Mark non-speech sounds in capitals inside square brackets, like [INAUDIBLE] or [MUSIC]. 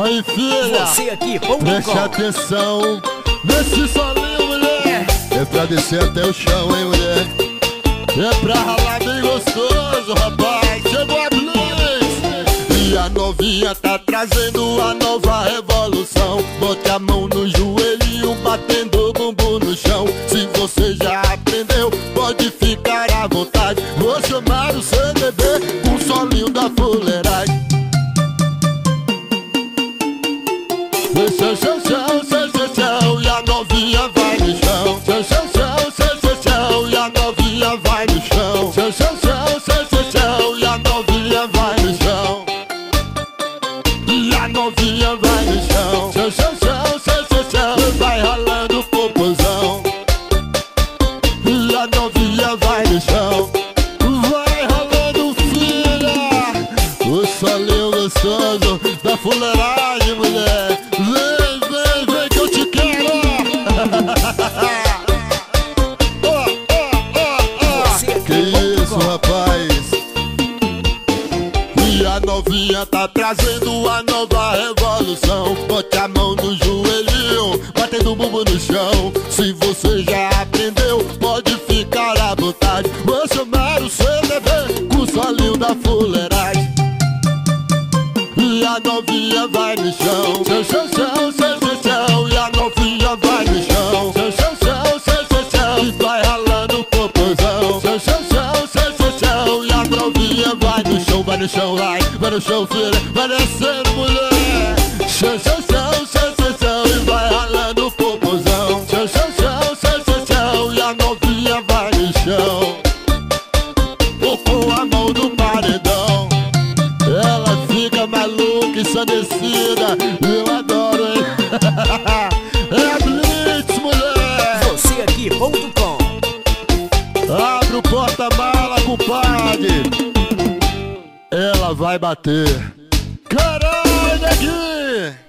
Aí filha, Você aqui, preste com. atenção Nesse solinho mulher. É. Pra descer até o chão, hein mulher. É pra ralar bem gostoso, rapaz. Chegou a Blitz E a novinha tá trazendo a nova revolução. Bote a mão no joelhinho, batendo o bumbum no chão. Se você já aprendeu, pode ficar à vontade fuleiragem, mulher. Vem, vem, vem que eu te quero. Ó. Você aqui, Que isso, rapaz? E a novinha tá trazendo a nova revolução. Bote a mão no joelhinho, batendo o bumbum no chão. Se você já aprendeu, pode ficar à vontade. Vou chamar o CDB com o solinho da fuleiragem. E novinha vai no chão. Chão, chão, chão, chão, chão. E a novinha vai no chão. Chão, chão, chão, chão, chão, chão. E vai ralando o popozão. Chão, chão, chão, chão, chão, chão. E a novinha vai no chão, vai no chão, vai. Vai no chão, filha. Vai descendo, mulher. Chão, chão, chão, ensandecida Eu adoro, hein? [LAUGHS] É a Blitz, mulher. Você aqui, ponto com. Abre o porta-mala, compadre. Ela vai bater. Caralho, neguinho